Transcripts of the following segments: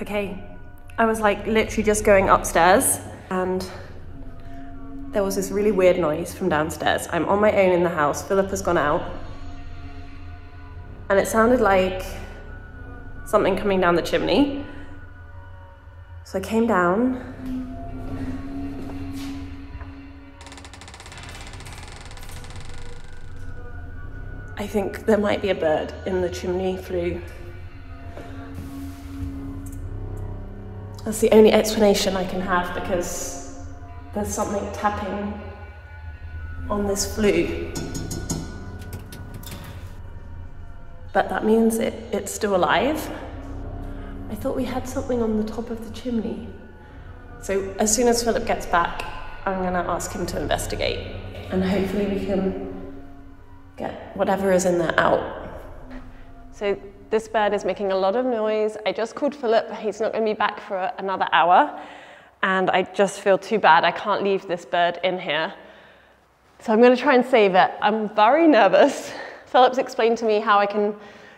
Okay, I was like literally just going upstairs and there was this really weird noise from downstairs. I'm on my own in the house, Philip has gone out. And it sounded like something coming down the chimney. So I came down. I think there might be a bird in the chimney flue. That's the only explanation I can have because there's something tapping on this flue. But that means it, it's still alive. I thought we had something on the top of the chimney. So as soon as Philip gets back, I'm gonna ask him to investigate and hopefully we can get whatever is in there out. So this bird is making a lot of noise. I just called Philip, he's not gonna be back for another hour. And I just feel too bad, I can't leave this bird in here. So I'm gonna try and save it. I'm very nervous. Philip's explained to me how I can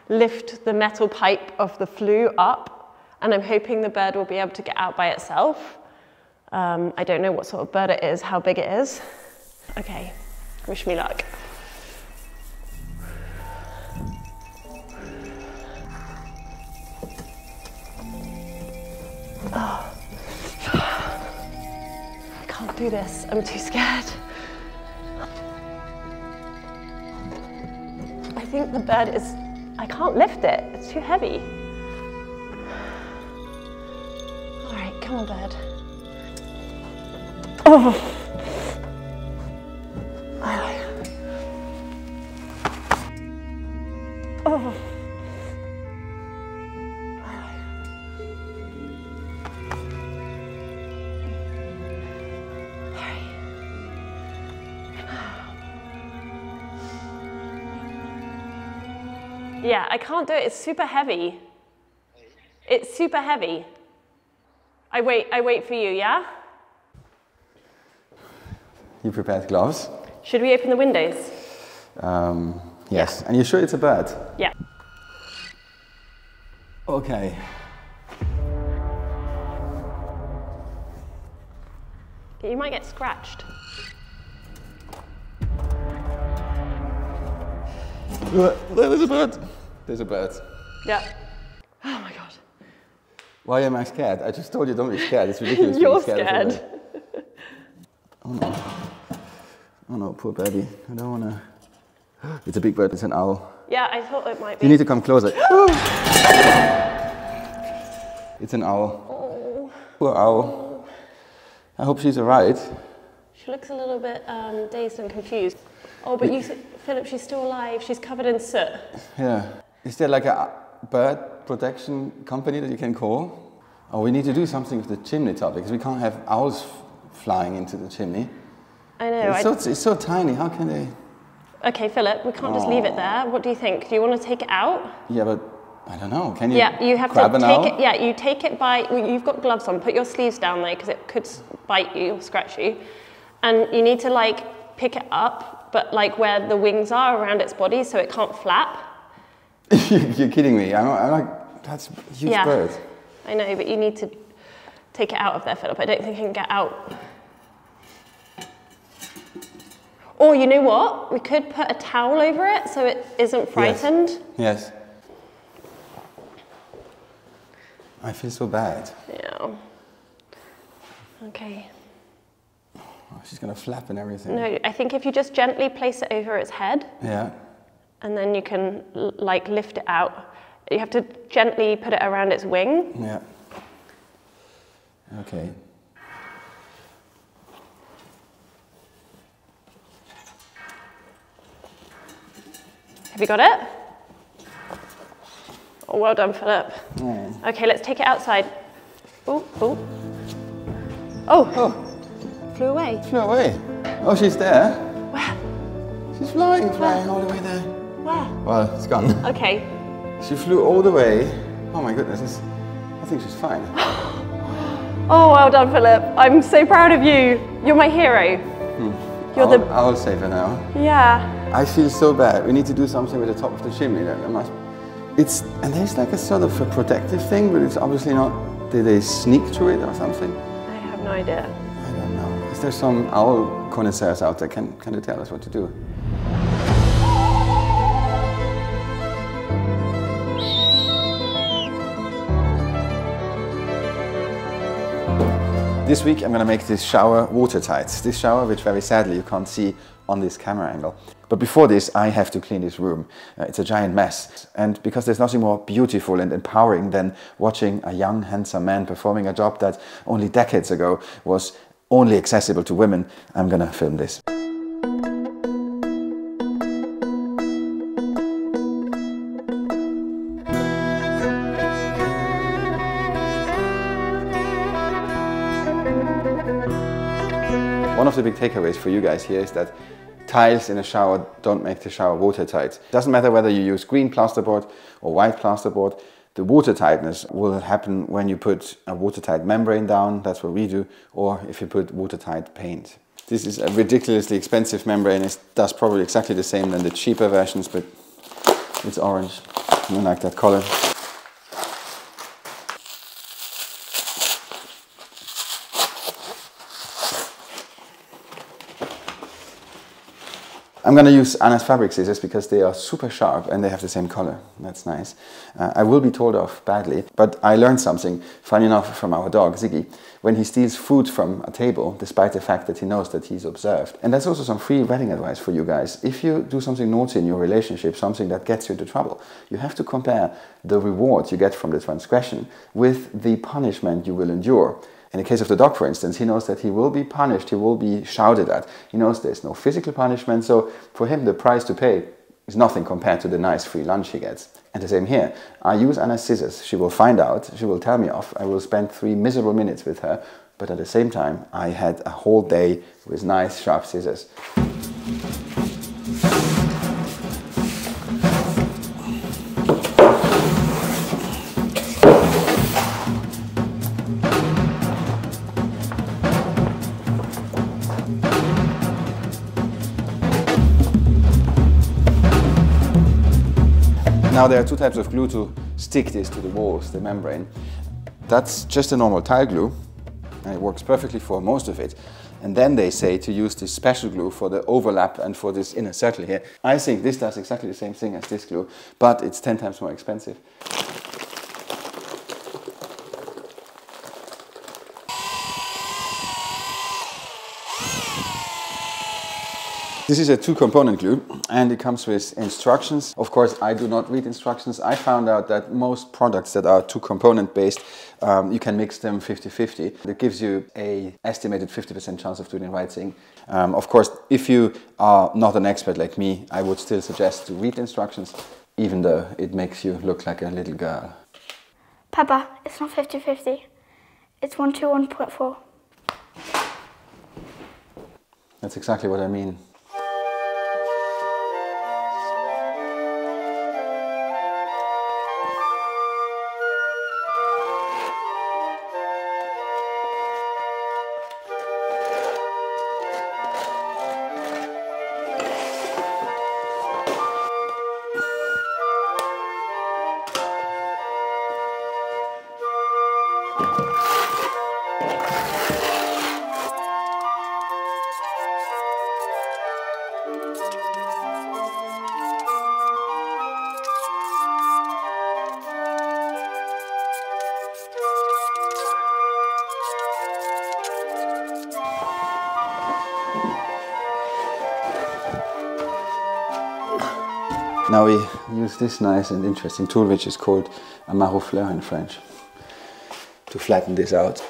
lift the metal pipe of the flue up, and I'm hoping the bird will be able to get out by itself. Um, I don't know what sort of bird it is, how big it is. Okay, wish me luck. Oh. I can't do this, I'm too scared. I think the bed is, I can't lift it, it's too heavy. All right, come on, bed. Oh. Yeah, I can't do it. It's super heavy. It's super heavy. I wait, I wait for you, yeah? You prepared gloves? Should we open the windows? Um, yes. Yeah. And you're sure it's a bird? Yeah. Okay. You might get scratched. There's a bird. There's a bird. Yeah. Oh my god. Why am I scared? I just told you don't be scared. It's ridiculous. You're scared. scared. oh no. Oh no, poor baby. I don't want to. It's a big bird. It's an owl. Yeah, I thought it might be. You need to come closer. it's an owl. Oh. Poor owl. I hope she's alright. She looks a little bit um, dazed and confused. Oh, but you, Philip, she's still alive. She's covered in soot. Yeah. Is there like a bird protection company that you can call? Oh, we need to do something with the chimney top because we can't have owls flying into the chimney. I know. It's, so, it's so tiny. How can they? Okay, Philip, we can't oh. just leave it oh. there. What do you think? Do you want to take it out? Yeah, but I don't know. Can you? Yeah, you have to take owl? it. Yeah, you take it by. You've got gloves on. Put your sleeves down there because it could bite you or scratch you, and you need to like pick it up but like where the wings are around its body so it can't flap. You're kidding me. I'm, I'm like, that's a huge yeah, bird. I know, but you need to take it out of there, Philip. I don't think it can get out. Or you know what? We could put a towel over it so it isn't frightened. Yes. yes. I feel so bad. Yeah. Okay. Oh, she's going to flap and everything. No, I think if you just gently place it over its head. Yeah. And then you can like lift it out. You have to gently put it around its wing. Yeah. Okay. Have you got it? Oh, well done, Philip. Yeah. Okay, let's take it outside. Oh, oh. Oh. oh flew away. Flew away? Oh, she's there. Where? She's flying, flying Where? all the way there. Where? Well, it's gone. Okay. She flew all the way. Oh my goodness, I think she's fine. oh, well done, Philip. I'm so proud of you. You're my hero. Hmm. You're I'll, the... I'll save her now. Yeah. I feel so bad. We need to do something with the top of the chimney. There must... It's, and there's like a sort of a protective thing, but it's obviously not Did they sneak through it or something? I have no idea. I don't know. Is there some owl connoisseurs out there? Can, can you tell us what to do? This week I'm going to make this shower watertight. This shower which very sadly you can't see on this camera angle. But before this I have to clean this room. Uh, it's a giant mess and because there's nothing more beautiful and empowering than watching a young handsome man performing a job that only decades ago was only accessible to women, I'm going to film this. One of the big takeaways for you guys here is that tiles in a shower don't make the shower watertight. Doesn't matter whether you use green plasterboard or white plasterboard, the water tightness will happen when you put a watertight membrane down, that's what we do, or if you put watertight paint. This is a ridiculously expensive membrane, it does probably exactly the same than the cheaper versions, but it's orange. I like that color. I'm going to use Anna's fabric scissors because they are super sharp and they have the same color. That's nice. Uh, I will be told off badly, but I learned something, funny enough, from our dog, Ziggy, when he steals food from a table, despite the fact that he knows that he's observed. And that's also some free wedding advice for you guys. If you do something naughty in your relationship, something that gets you into trouble, you have to compare the reward you get from the transgression with the punishment you will endure. In the case of the dog, for instance, he knows that he will be punished, he will be shouted at. He knows there's no physical punishment, so for him, the price to pay is nothing compared to the nice free lunch he gets. And the same here. I use Anna's scissors. She will find out, she will tell me off. I will spend three miserable minutes with her, but at the same time, I had a whole day with nice, sharp scissors. Now there are two types of glue to stick this to the walls, the membrane. That's just a normal tile glue, and it works perfectly for most of it. And then they say to use this special glue for the overlap and for this inner circle here. I think this does exactly the same thing as this glue, but it's 10 times more expensive. This is a two-component glue and it comes with instructions. Of course, I do not read instructions. I found out that most products that are two-component based, um, you can mix them 50-50. It gives you a estimated 50% chance of doing the right thing. Um, of course, if you are not an expert like me, I would still suggest to read instructions, even though it makes you look like a little girl. Papa, it's not 50-50. It's 121.4. That's exactly what I mean. Now we use this nice and interesting tool which is called a maroufleur in French to flatten this out.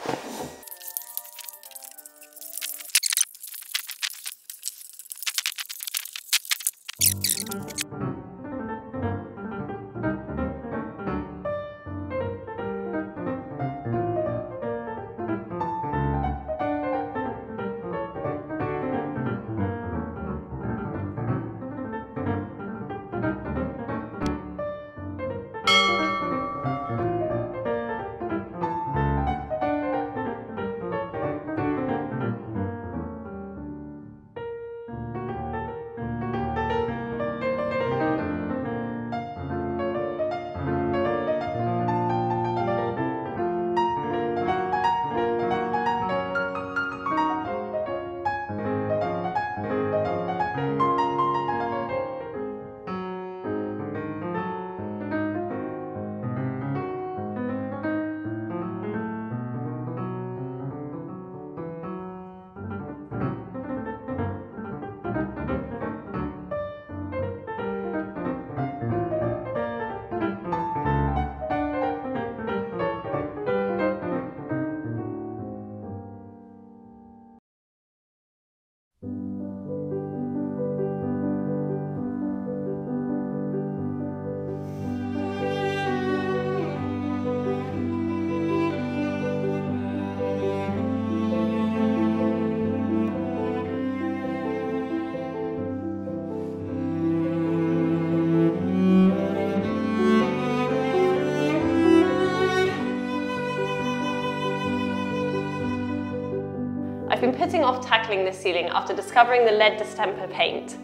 Putting off tackling this ceiling after discovering the lead distemper paint.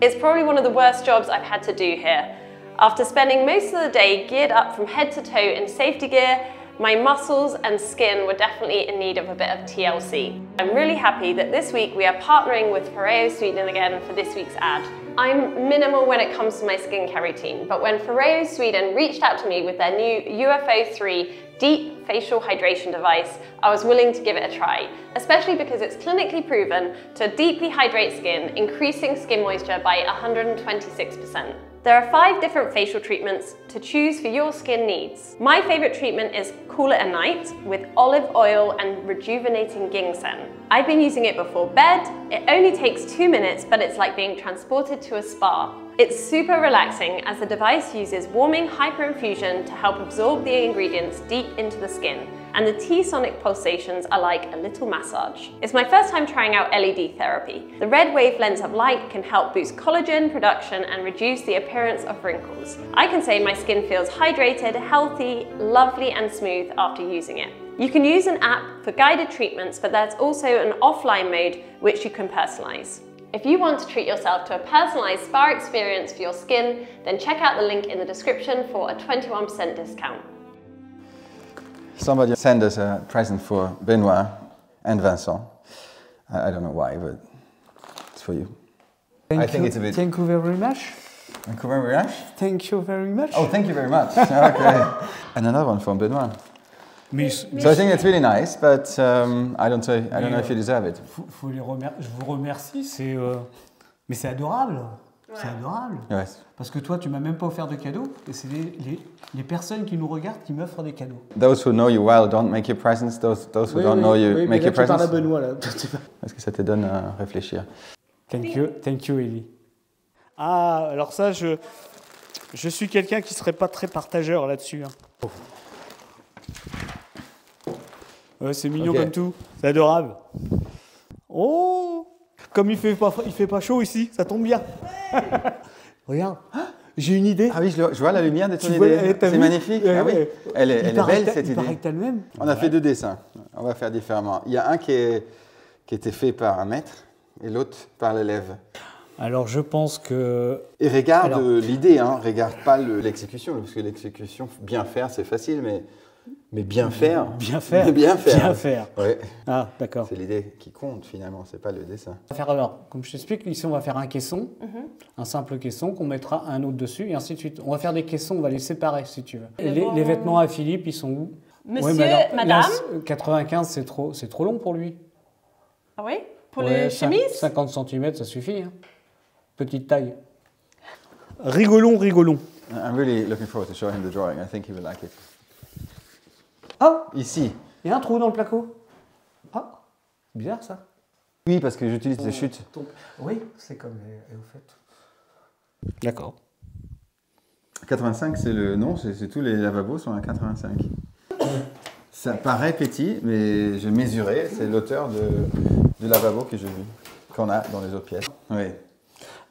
It's probably one of the worst jobs I've had to do here. After spending most of the day geared up from head to toe in safety gear, my muscles and skin were definitely in need of a bit of TLC. I'm really happy that this week we are partnering with Foreo Sweden again for this week's ad. I'm minimal when it comes to my skincare routine, but when Foreo Sweden reached out to me with their new UFO 3 deep facial hydration device, I was willing to give it a try, especially because it's clinically proven to deeply hydrate skin, increasing skin moisture by 126%. There are five different facial treatments to choose for your skin needs. My favorite treatment is Call It a Night with olive oil and rejuvenating ginseng. I've been using it before bed. It only takes two minutes, but it's like being transported to a spa. It's super relaxing as the device uses warming hyperinfusion to help absorb the ingredients deep into the skin and the T-sonic pulsations are like a little massage. It's my first time trying out LED therapy. The red wavelengths of light can help boost collagen production and reduce the appearance of wrinkles. I can say my skin feels hydrated, healthy, lovely and smooth after using it. You can use an app for guided treatments, but there's also an offline mode which you can personalize. If you want to treat yourself to a personalized spa experience for your skin, then check out the link in the description for a 21% discount. Somebody sent us a present for Benoit and Vincent. I, I don't know why, but it's for you. Thank I think you. it's a bit- Thank you very much. Thank you very much. Thank you very much. Oh, thank you very much. okay. And another one from Benoit. Mais, So I think it's really nice, but um, I don't say, I don't know if you deserve it. faut, faut les remer- je vous remercie. C'est, euh, mais c'est adorable. C'est adorable. Yes. Parce que toi, tu m'as même pas offert de cadeaux. Et c'est les, les- les personnes qui nous regardent qui m'offrent des cadeaux. Those who know you well don't make your presents. Those, those who don't know you oui, mais make là, your tu parles à presents. Benoît là. Est-ce que ça te donne à réfléchir? Thank you, thank you, Ellie. Ah, alors ça, je, je suis quelqu'un qui serait pas très partageur là-dessus. hein. Ouais, c'est mignon Ok. comme tout. C'est adorable. Oh Comme il fait pas, il fait pas chaud ici, ça tombe bien. Regarde, Ah, j'ai une idée. Ah oui, je, le- je vois la lumière de ton vois, idée. eh, C'est magnifique. Ouais, ah oui. Elle est, elle est belle cette il idée. paraît que t'as le même. On a fait deux dessins. On va faire différemment. Il y a un qui, est, qui était fait par un maître et l'autre par l'élève. Alors je pense que Et regarde euh, l'idée, hein, regarde pas le- l'exécution, parce que l'exécution, bien faire, c'est facile, mais, mais bien faire. bien faire. Mais bien faire. Bien faire. Ouais, Ah, d'accord. c'est l'idée qui compte finalement, c'est pas le dessin. On va faire alors, comme je t'explique, ici on va faire un caisson, un simple caisson qu'on mettra un autre dessus et ainsi de suite. On va faire des caissons, on va les séparer si tu veux. Et Les, bon- les vêtements à Philippe, ils sont où? Monsieur, Ouais, mais alors, là, madame? c'est- 95, c'est trop, c'est trop long pour lui. Ah oui Pour Ouais, les chemises? 50 cm, ça suffit. hein. Petite taille. Rigolons, rigolons. I'm really looking forward to show him the drawing. I think he will like it. Ah, Ici. il y a un trou dans le placo. Ah, c'est bizarre ça. Oui, parce que j'utilise des chutes. Oui, c'est comme et au fait. D'accord. 85, c'est le nom, c'est tous les lavabos sont à 85. Ça paraît petit, mais j'ai mesuré, c'est l'auteur de, du lavabo que j'ai vu, qu'on a dans les autres pièces. Oui,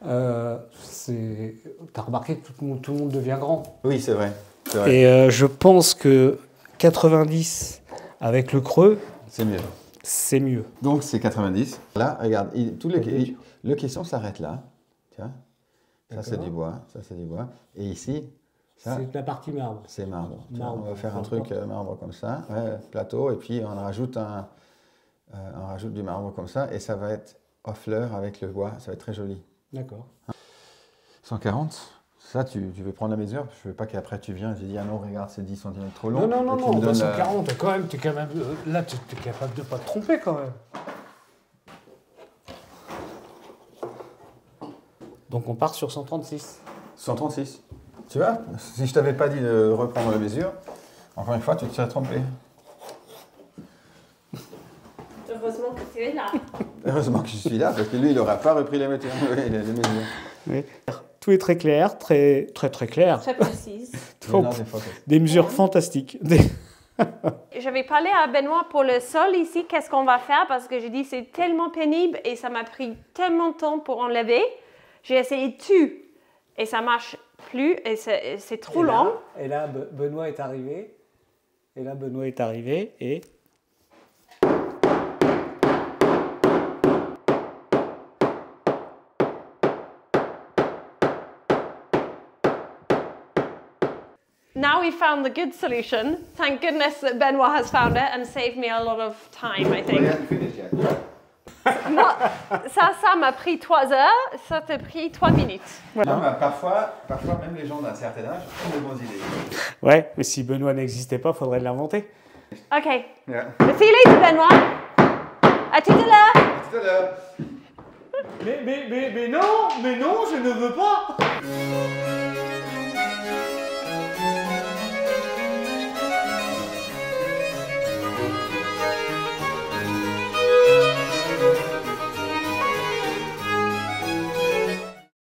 Euh, c'est... T'as remarqué que tout le, monde, tout le monde devient grand. oui c'est vrai. c'est vrai. Et euh, je pense que 90 avec le creux, C'est mieux. c'est mieux. Donc c'est 90. Là, regarde, il- tout le, il- le caisson s'arrête là. Tu vois Ça c'est du bois, ça c'est du bois. Et ici, ça C'est la partie marbre. c'est marbre. On va faire un truc euh, marbre comme ça, ouais, plateau, et puis on rajoute, un, euh, on rajoute du marbre comme ça, et ça va être off fleur avec le bois, ça va être très joli. D'accord. 140 ça, tu, tu veux prendre la mesure? Je veux pas qu'après tu viens et tu dis Ah non, regarde, c'est 10 cm trop long. Non, non, non, non, bah, donnes la- 140, quand même, t'es quand même. euh, là, tu es capable de pas te tromper quand même. Donc on part sur 136. 136. Tu vois Si je t'avais pas dit de reprendre la mesure, encore une fois, tu te serais trompé. Heureusement que tu es là. Heureusement que je suis là, parce que lui, il n'aura pas repris les mesures. les- les mesures. Oui. Tout est très clair, très très très clair. Très précise. Des mesures fantastiques. Des- J'avais parlé à Benoît pour le sol ici, qu'est-ce qu'on va faire? Parce que j'ai dit c'est tellement pénible et ça m'a pris tellement de temps pour enlever. J'ai essayé tout et ça marche plus et c'est trop Et là- long. Et là, Be- Benoît est arrivé. Et là, Benoît est arrivé et. Found the good solution. Thank goodness that Benoit has found it and saved me a lot of time, I think. Moi, ça, ça m'a pris 3 heures, ça t'a pris 3 minutes. parfois, parfois, même les gens d'un certain âge ont de bonnes idées. Ouais, mais si Benoît n'existait pas, faudrait l'inventer. Ok. See you later, Benoit. À tout à l'heure. Tout à l'heure. Mais, mais, mais, mais non, mais non, je ne veux pas